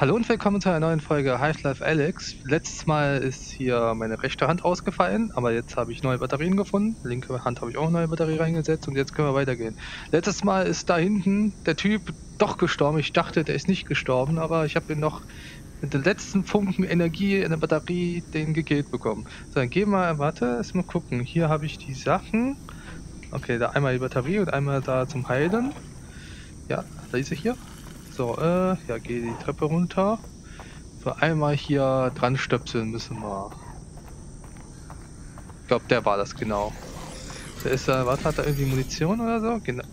Hallo und willkommen zu einer neuen Folge Half-Life Alex. Letztes Mal ist hier meine rechte Hand ausgefallen, aber jetzt habe ich neue Batterien gefunden. Linke Hand habe ich auch neue Batterie reingesetzt und jetzt können wir weitergehen. Letztes Mal ist da hinten der Typ doch gestorben. Ich dachte, der ist nicht gestorben, aber ich habe ihn noch mit den letzten Funken Energie in der Batterie den gekillt bekommen. So, dann gehen wir, warte, erst mal gucken. Hier habe ich die Sachen. Okay, da einmal die Batterie und einmal da zum Heilen. Ja, da ist er hier. So, äh, ja, geh die Treppe runter. So, einmal hier dran stöpseln müssen wir. Ich glaube, der war das genau. Der ist da, was hat er irgendwie Munition oder so? Genau.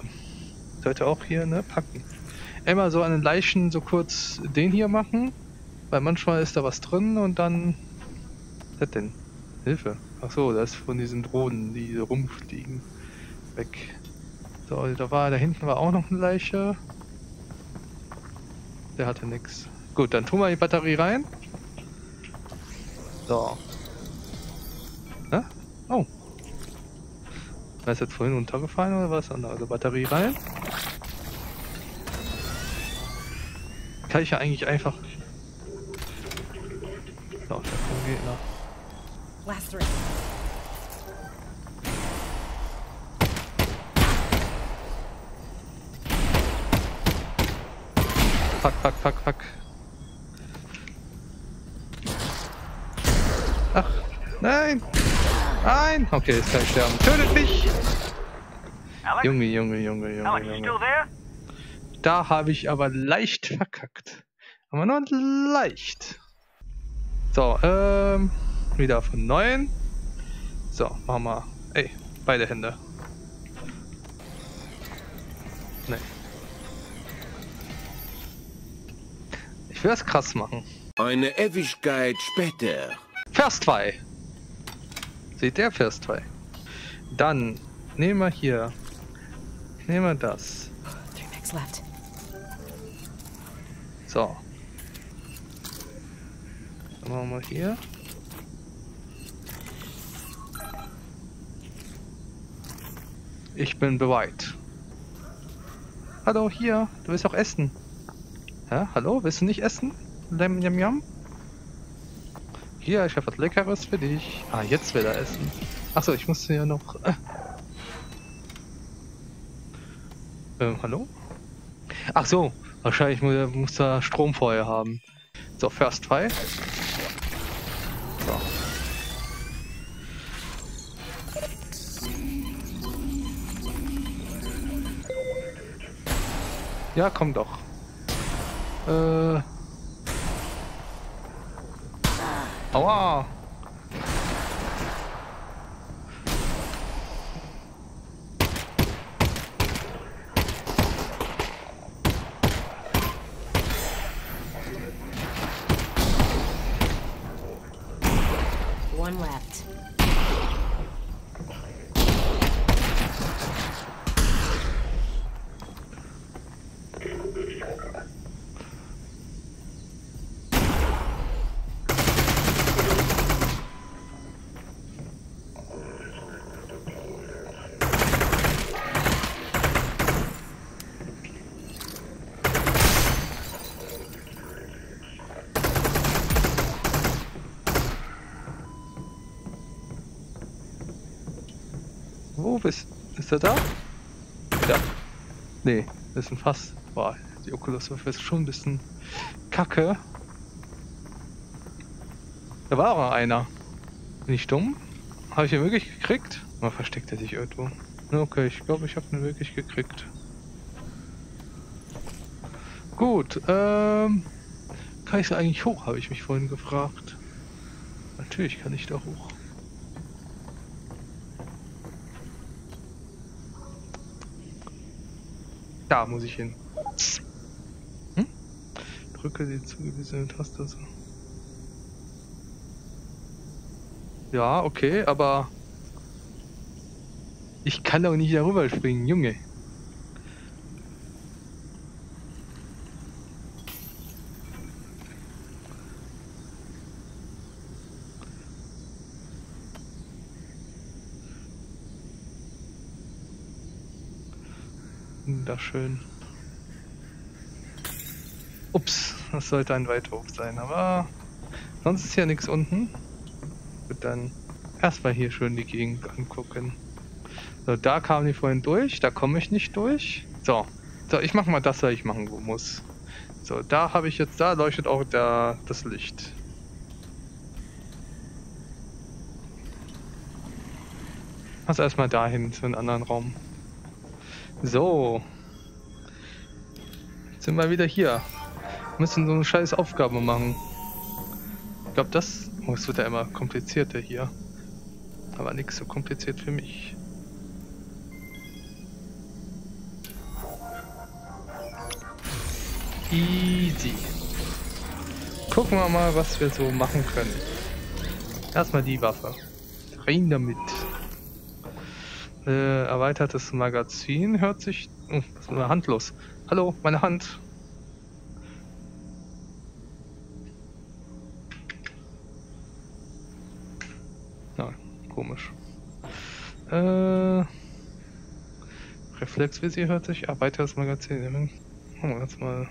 Sollte auch hier, ne, packen. Einmal so an den Leichen so kurz den hier machen. Weil manchmal ist da was drin und dann. Was ist denn? Hilfe. Ach so, das ist von diesen Drohnen, die rumfliegen. Weg. So, da war, da hinten war auch noch eine Leiche. Der hatte nix. Gut, dann tun wir die Batterie rein. So. Hä? Oh. War ist jetzt vorhin runtergefallen oder was? Also Batterie rein. Kann ich ja eigentlich einfach. So, da kommen Gegner. Last three. Fuck, fuck. Ach, nein! Nein! Okay, jetzt kann ich sterben. Tötet mich! Alex? Junge, Junge, Junge, Junge, Alex, Junge. Da habe ich aber leicht verkackt. Aber nur leicht. So, ähm, wieder von neuem. So, machen wir. Ey, beide Hände. Nee. Ich will das krass machen. Eine Ewigkeit später. Vers 2. Seht ihr? Vers 2. Dann nehmen wir hier. Nehmen wir das. Three picks left. So. Dann machen wir hier. Ich bin bereit. Hallo, hier. Du willst auch essen. Ja, hallo? Willst du nicht essen? Lem, jam, jam? Hier, ich habe was Leckeres für dich. Ah, jetzt will er essen. Achso, ich musste ja noch... Äh. Ähm, hallo? Ach so, wahrscheinlich muss, muss er Strom vorher haben. So, First Fight. So. Ja, komm doch. 呃，好啊。Bist Ist er da? Ja. Nee, das ist ein Fass. Boah, die Oculus-Waffe ist schon ein bisschen kacke. Da war aber einer. Bin ich dumm? Habe ich ihn wirklich gekriegt? Oder versteckt er sich irgendwo? Okay, ich glaube, ich habe ihn wirklich gekriegt. Gut, ähm... Kann ich da eigentlich hoch, habe ich mich vorhin gefragt. Natürlich kann ich da hoch. Da muss ich hin. Hm? Drücke die zugewiesene Taste. so. Ja, okay, aber ich kann doch nicht darüber springen, Junge. Wunderschön. Ups, das sollte ein Weithof sein, aber sonst ist ja nichts unten. Gut, dann erstmal hier schön die Gegend angucken. So, da kam die vorhin durch, da komme ich nicht durch. So, so ich mache mal das, was ich machen muss. So, da habe ich jetzt, da leuchtet auch der, das Licht. Also erstmal dahin, zu einem anderen Raum. So. Sind wir wieder hier. Müssen so eine scheiß Aufgabe machen. Ich glaube, das... Oh, es wird ja immer komplizierter hier. Aber nichts so kompliziert für mich. Easy. Gucken wir mal, was wir so machen können. Erstmal die Waffe. Rein damit. Äh, erweitertes Magazin hört sich... Oh, was ist meine Hand los? Hallo, meine Hand. Na, komisch. Äh, Reflexvisier hört sich... Erweitertes Magazin. Machen wir jetzt mal...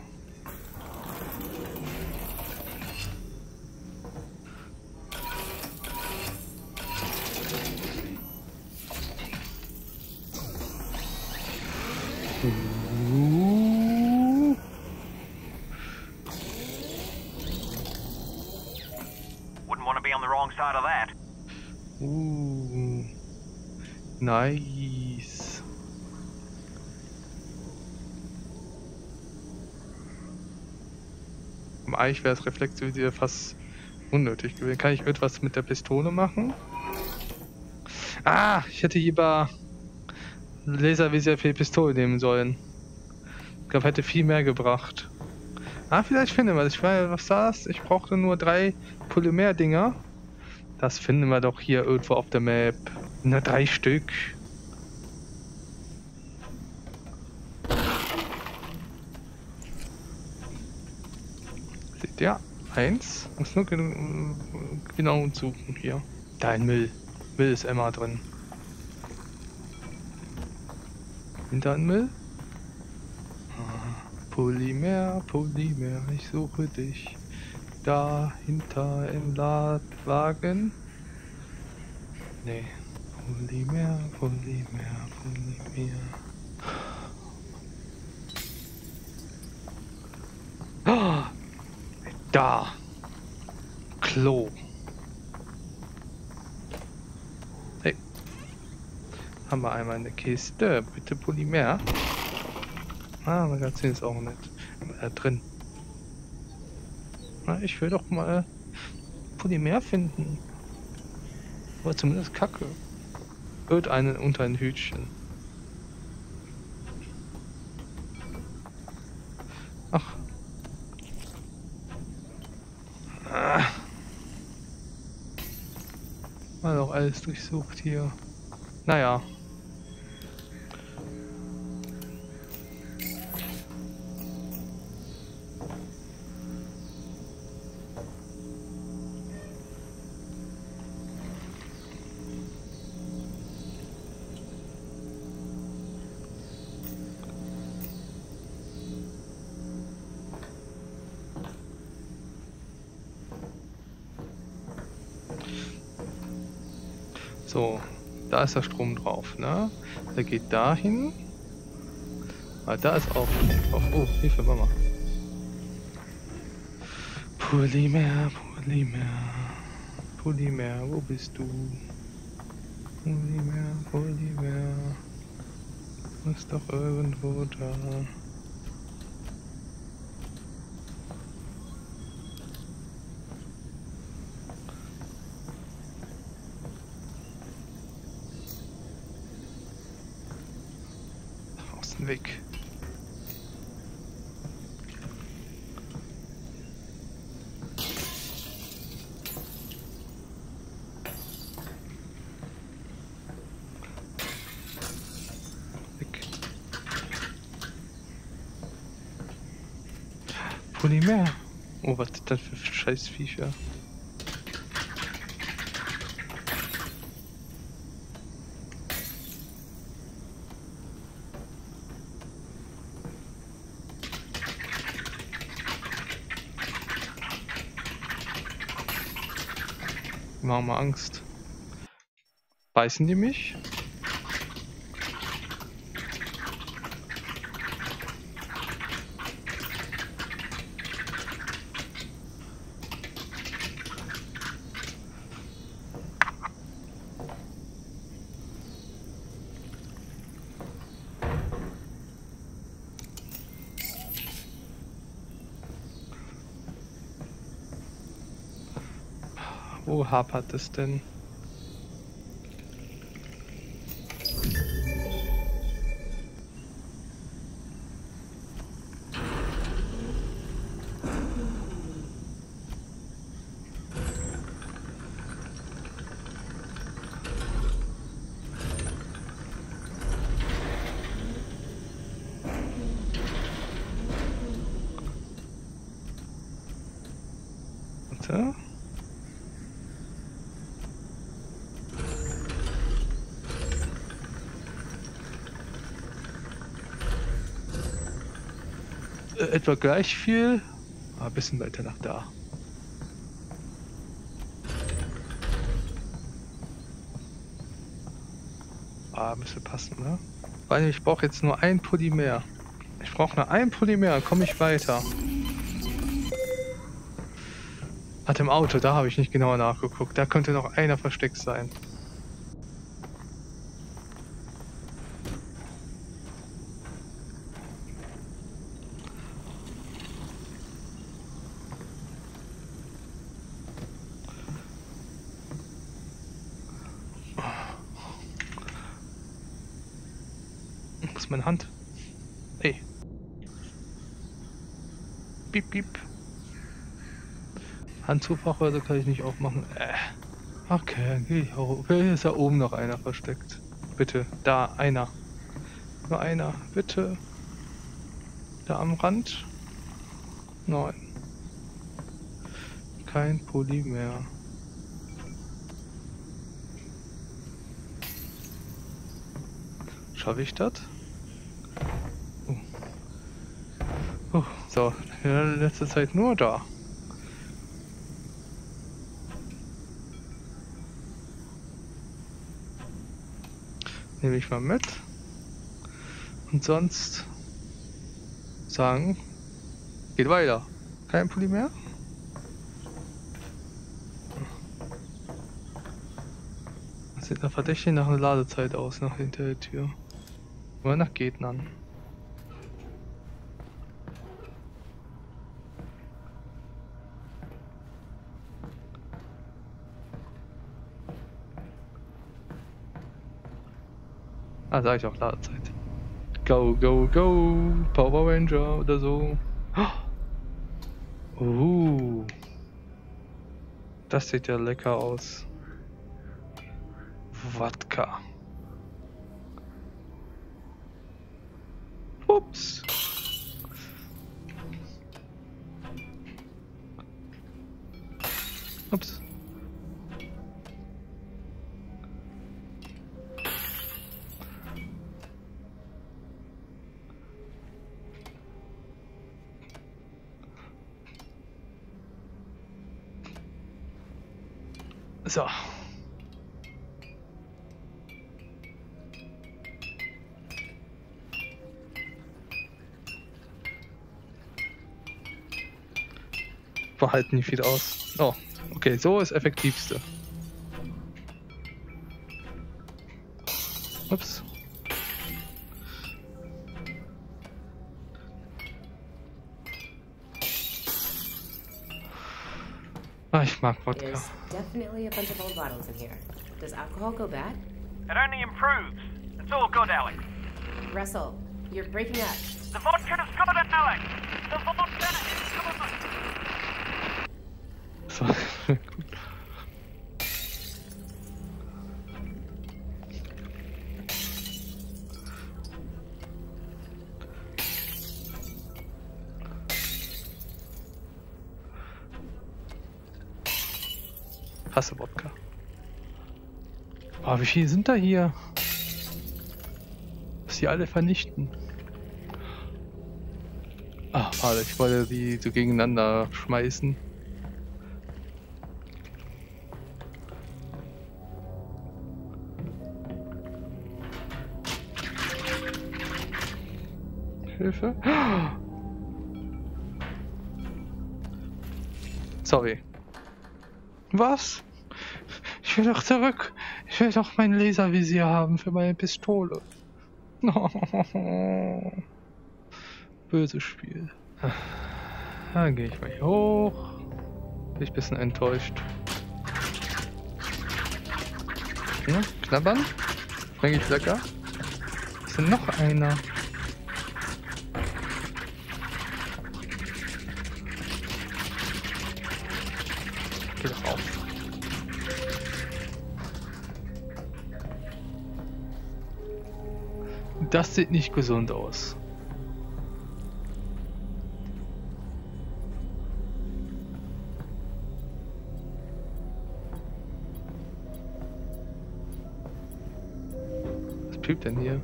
Eigentlich wäre das Reflexvisier fast unnötig gewesen. Kann ich etwas mit der Pistole machen? Ah, ich hätte lieber Laservisier für die Pistole nehmen sollen. Ich glaube, hätte viel mehr gebracht. Ah, vielleicht finden wir das. Ich weiß, was das? Ich brauchte nur drei Polymer-Dinger. Das finden wir doch hier irgendwo auf der Map. Nur drei Stück. Ihr? Eins. Muss nur gen genau suchen hier. Dein Müll. Müll ist immer drin. Hinter ein Müll? Ah, Polymer, Polymer, ich suche dich. Da hinter im Ladwagen. Nee. Polymer, Polymer, Polymer. Ah, da. Klo. Hey. Haben wir einmal eine Kiste. Bitte Polymer. Ah, Magazin ist auch nett. Äh, drin. Na, ich will doch mal Polymer finden. Oder zumindest Kacke. Irgendeinen unter ein Hütchen. Ach. Ah. Mal doch alles durchsucht hier. Naja. So, da ist der Strom drauf, ne? Der geht dahin. Ah, da ist auch drauf. Oh, Hilfe, Mama. Polymer, Polymer. Polymer, wo bist du? Polymer, Polymer. Du bist doch irgendwo da. Weg. Weg. Polymer. Oh, was sind das für scheiß Viecher? Die machen mal Angst. Beißen die mich? Wo hapert es denn? Warte. Etwa gleich viel, ein bisschen weiter nach da. Ah, müsste passen, ne? Weil ich brauche jetzt nur ein Pulli mehr. Ich brauche nur ein Pulli mehr, komme ich weiter. Hat im Auto, da habe ich nicht genauer nachgeguckt. Da könnte noch einer versteckt sein. Ist meine Hand? Hey. Piep, piep. Handzufachhörse kann ich nicht aufmachen. Äh. Okay, geh ich auch. Okay, ist da oben noch einer versteckt. Bitte, da einer. Nur einer, bitte. Da am Rand. Nein. Kein Pulli mehr. Schaffe ich das? Oh. Oh, so, in letzter Zeit nur da. Nehme ich mal mit. Und sonst sagen, geht weiter. Kein Pulli mehr. Das sieht nach verdächtig nach einer Ladezeit aus, nach hinter der Tür. Oder nach Gegnern. Ah, sag ich auch Ladezeit. Go, go, go! Power Ranger oder so. Uh. Das sieht ja lecker aus. Wodka. Ups. Ups. So. Verhalten nicht viel aus. Oh, okay, so ist effektivste. Ups. Ich mag Wodka. There's definitely a bunch of old bottles in here. Does alcohol go bad? It only improves. It's all good, Alex. Russell, you're breaking up. The vodka is good, Alex. The vodka is good. So, Kasse Wodka. Aber wie viele sind da hier? Dass die alle vernichten. Ach, warte, ich wollte die so gegeneinander schmeißen. Hilfe. Sorry. Was? Ich will doch zurück. Ich will doch mein Laservisier haben für meine Pistole. Böses Spiel. Dann gehe ich mal hier hoch. Bin ich ein bisschen enttäuscht. Hm, knabbern? Denke ich lecker. Ist denn noch einer? Das sieht nicht gesund aus. Was piept denn hier?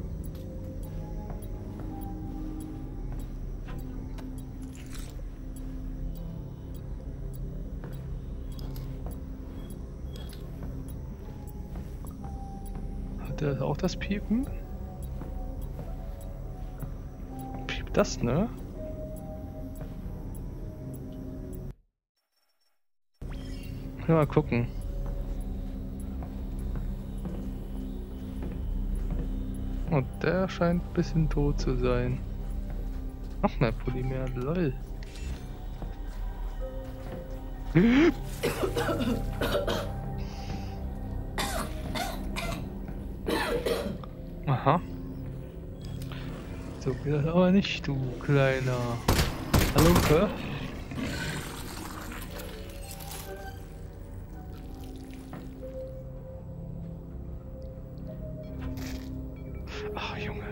Hat der auch das Piepen? Das, ne? Ja, mal gucken. Und der scheint ein bisschen tot zu sein. Noch mehr Polymer, lol. Aha. So geht aber nicht, du kleiner Halunke. Ach, Junge.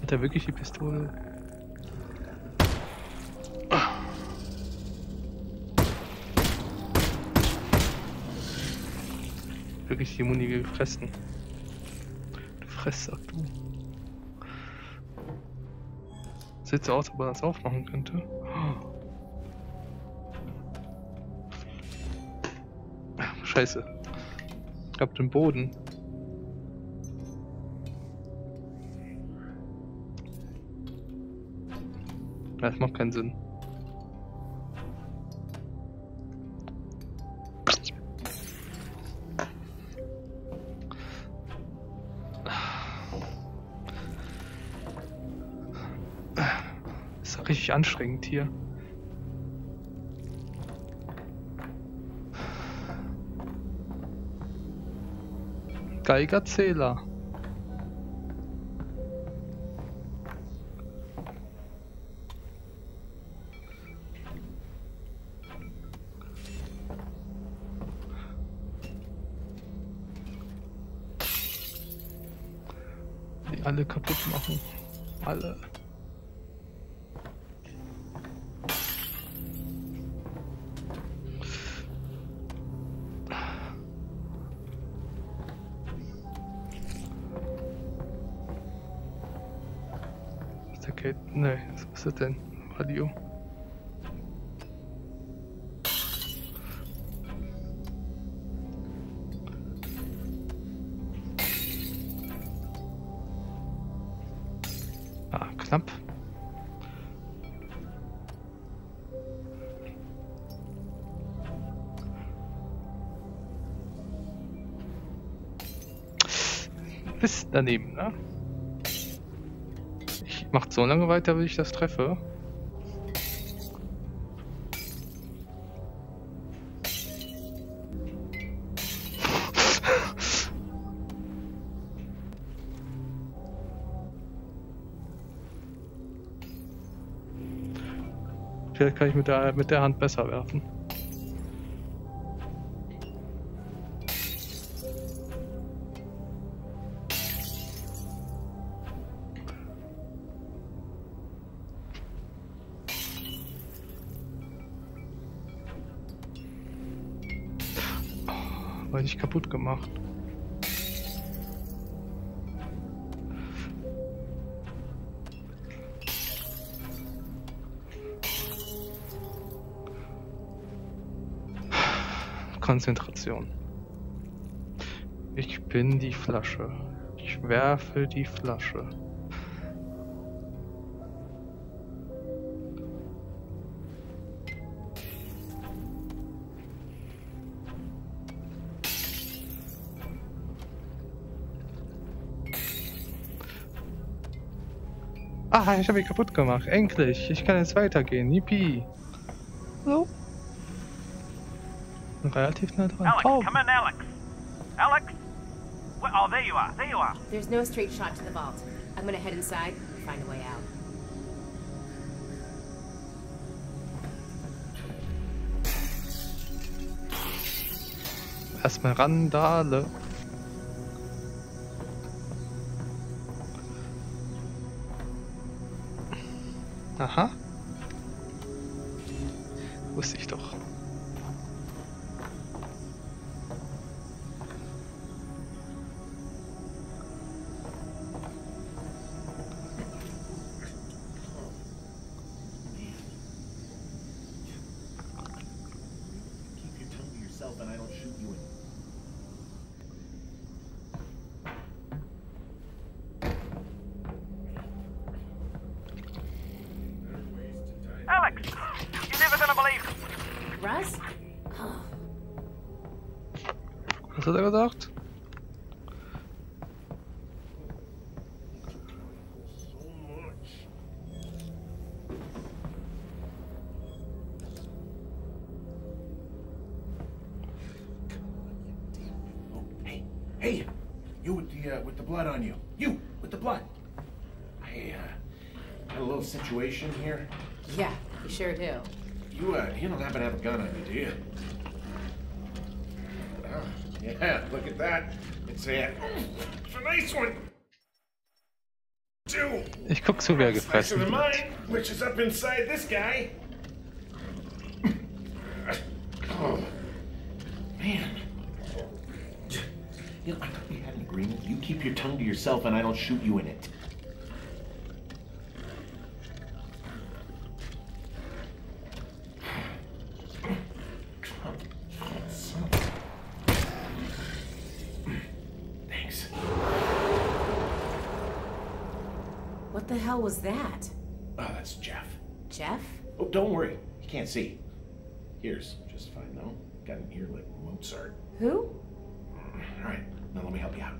Hat er wirklich die Pistole? Wirklich die Muni gefressen. Du Fresssack, du. Sieht so aus, ob er das aufmachen könnte. Scheiße. Ich hab den Boden. Das macht keinen Sinn. Richtig anstrengend hier. Geigerzähler. Die alle kaputt machen. Alle. Das denn? Radio. Ah, knapp. Bis daneben, ne? Ich mach so lange weiter, bis ich das treffe. Vielleicht kann ich mit der, mit der Hand besser werfen. Ich kaputt gemacht. Konzentration. Ich bin die Flasche. Ich werfe die Flasche. Ah, ich habe ihn kaputt gemacht. Endlich. Ich kann jetzt weitergehen. Yippie. So. Relativ nah dran. Alex, Oh, come in, Alex. Alex? Wh- oh, there you are. There you are. There's no straight shot to the vault. I'm gonna head inside and find a way out. erstmal Randale. Aha. Wusste ich doch. Hat er gesagt? Hey, hey, you with the uh, with the blood on you. You with the blood. I uh, had a little situation here. yeah, you sure do. You uh, you don't happen to have a gun on you, do you? Ah, yeah, look at that. It's a it's a nice one. Two. Ich guck zu, wer nicer than mine, which is up inside this guy. Oh, man. You know, I thought we had an agreement. You keep your tongue to yourself and I don't shoot you in it. What the hell was that? Oh, that's Jeff. Jeff? Oh, don't worry. He can't see. Here's just fine, though. Got an ear like Mozart. Who? All right, now let me help you out.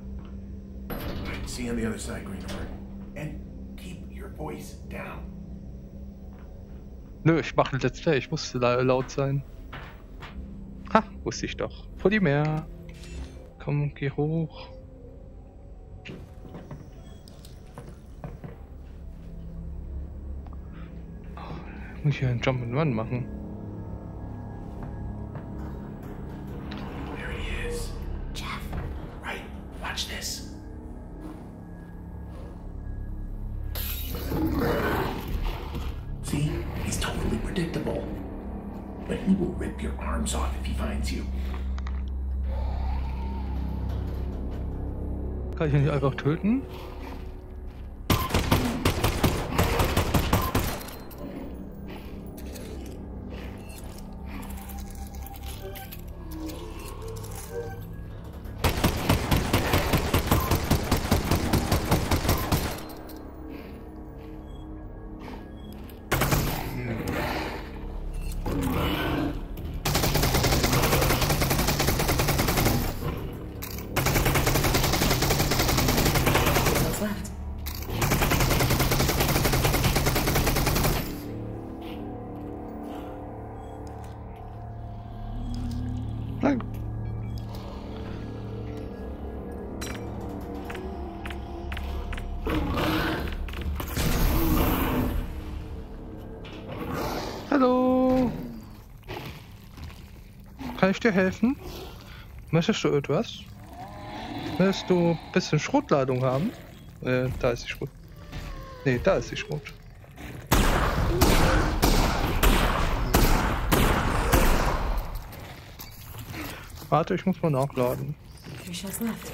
All right, see you on the other side, Greenhorn. And keep your voice down. Nö, ich mache ein Let's Play. Ich musste la laut sein. Ha, wusste ich doch. Polymer. Komm, geh hoch. Muss ich hier einen Jump'n'Run machen? There he is. Jeff. Right, watch this. See, he's totally predictable. But he will rip your arms off if he finds you. Kann ich ihn nicht einfach töten? Nein. Hallo. Kann ich dir helfen? Möchtest du etwas? Willst du ein bisschen Schrotladung haben? Äh, da ist die Schrot. Nee, da ist die Schrot. Warte, ich muss mal nachladen. Left.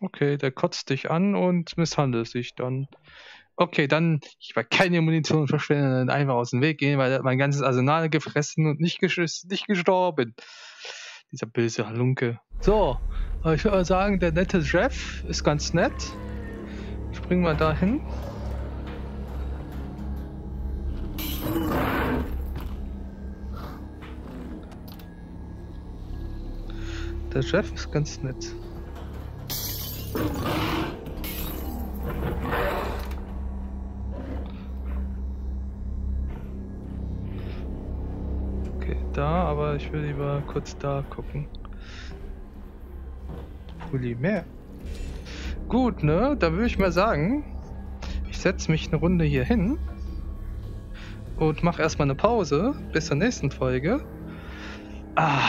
Okay, der kotzt dich an und misshandelt dich dann. Okay, dann, ich werde keine Munition verschwenden, dann einfach aus dem Weg gehen, weil mein ganzes Arsenal gefressen und nicht, nicht gestorben. Dieser böse Halunke. So, ich würde sagen, der nette Jeff ist ganz nett. Springen wir da hin. Der Chef ist ganz nett. Ich will lieber kurz da gucken. Polymer. Gut, ne? Da würde ich mal sagen, ich setze mich eine Runde hier hin und mache erstmal eine Pause bis zur nächsten Folge. Ah.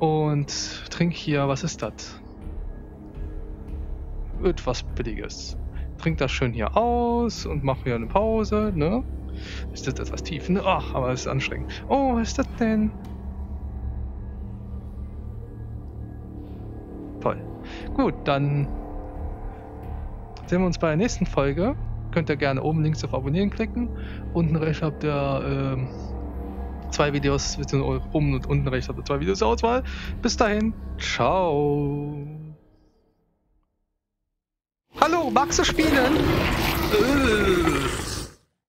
Und trink hier, was ist das? Etwas Billiges. Trink das schön hier aus und mach wieder eine Pause, ne? Ist das etwas tief, ne? Ach, aber es ist anstrengend. Oh, was ist das denn? Toll. Gut, dann sehen wir uns bei der nächsten Folge. Könnt ihr gerne oben links auf Abonnieren klicken. Unten rechts habt ihr ähm, zwei Videos, oben und unten rechts habt ihr zwei Videos zur Auswahl. Bis dahin, ciao. Hallo, magst du spielen? Äh.